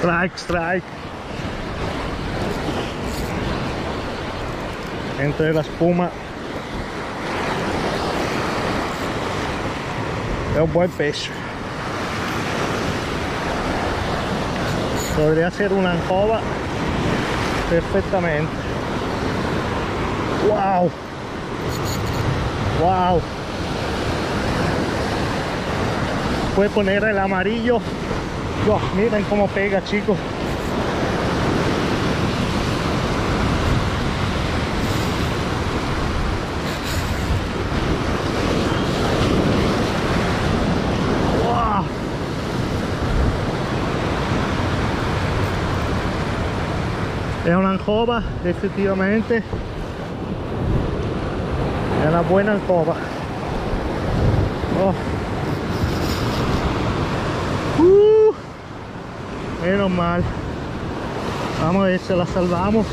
Strike, strike. Entre la spuma. È un buen pesce. Podría ser una ancova perfectamente. Wow. Wow. Puede poner el amarillo. Miren cómo pega, chicos. Wow. Es una anjova, efectivamente. Es una buena anjova. Oh. Uh, menos mal. Vamos a ver si la salvamos.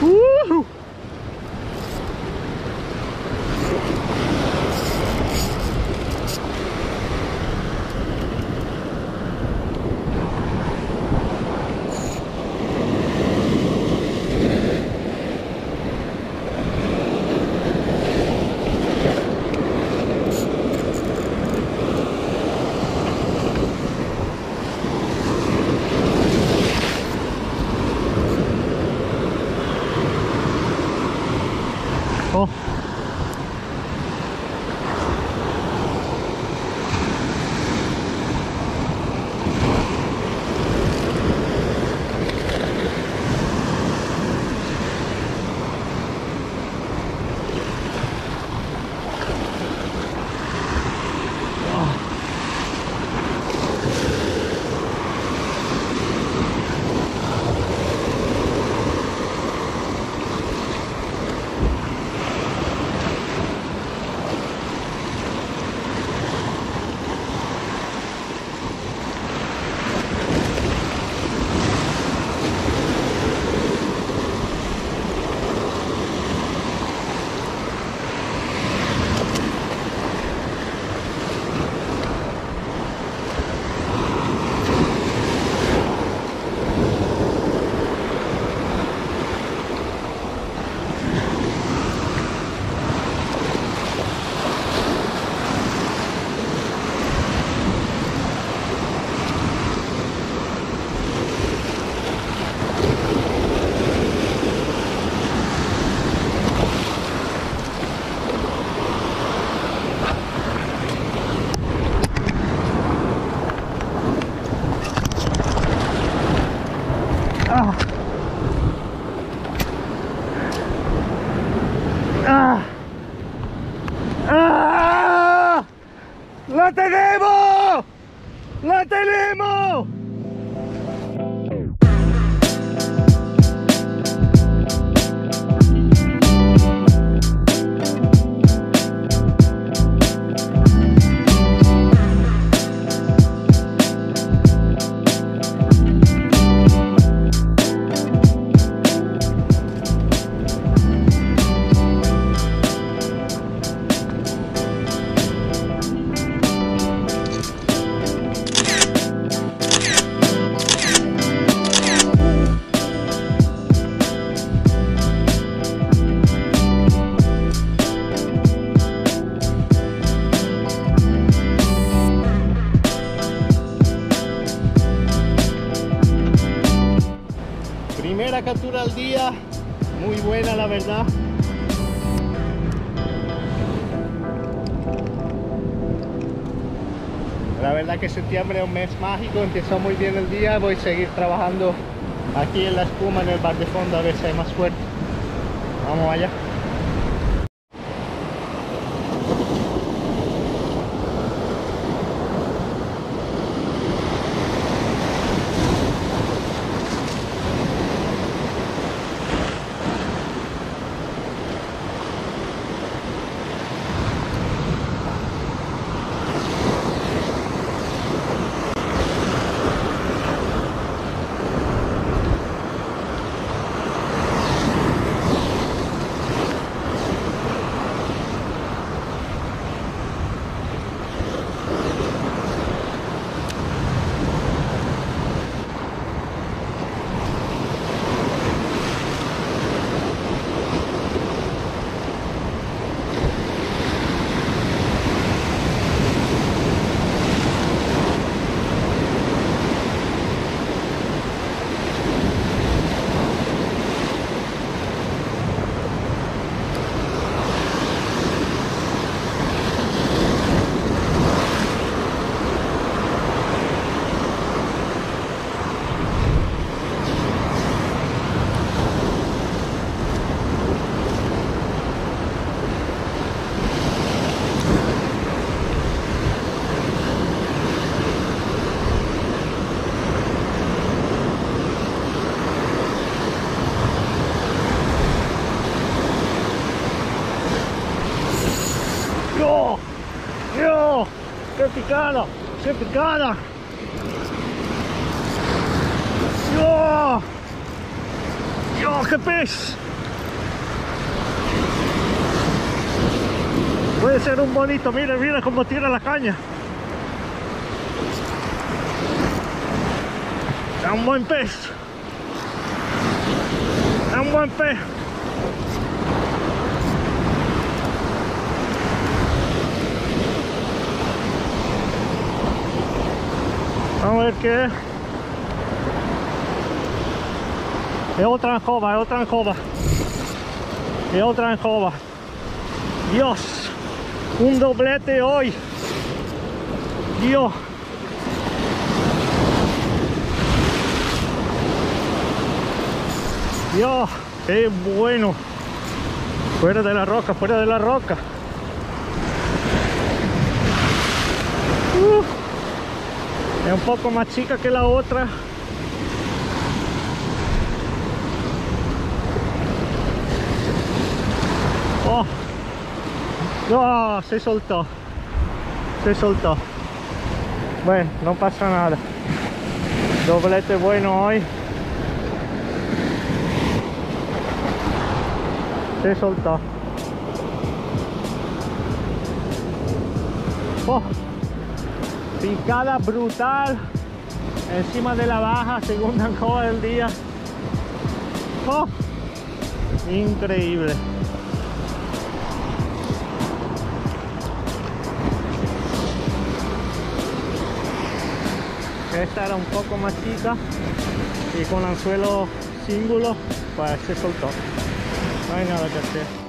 Uh. Oh. ¡La tenemos! ¡La tenemos! Verdad. La verdad que septiembre es un mes mágico, empezó muy bien el día, voy a seguir trabajando aquí en la espuma en el bar de fondo a ver si hay más suerte. Vamos allá. Picada! ¡Qué picada! ¡Dios! ¡Dios, qué pez! Puede ser un bonito, mira, mira cómo tira la caña. Es un buen pez. Es un buen pez. A ver qué es. Es otra anjova, es otra anjova. Es otra anjova. Dios, un doblete hoy. Dios. Dios, qué bueno. Fuera de la roca, fuera de la roca. Es un poco más chica que la otra. Oh, se soltó. Se soltó. Bueno, no pasa nada. Doblete bueno hoy. Se soltó. Oh, picada brutal encima de la baja, segunda ancoa del día. Oh, increíble. Esta era un poco más chica y con anzuelo símbolo pues se soltó. No hay nada que hacer.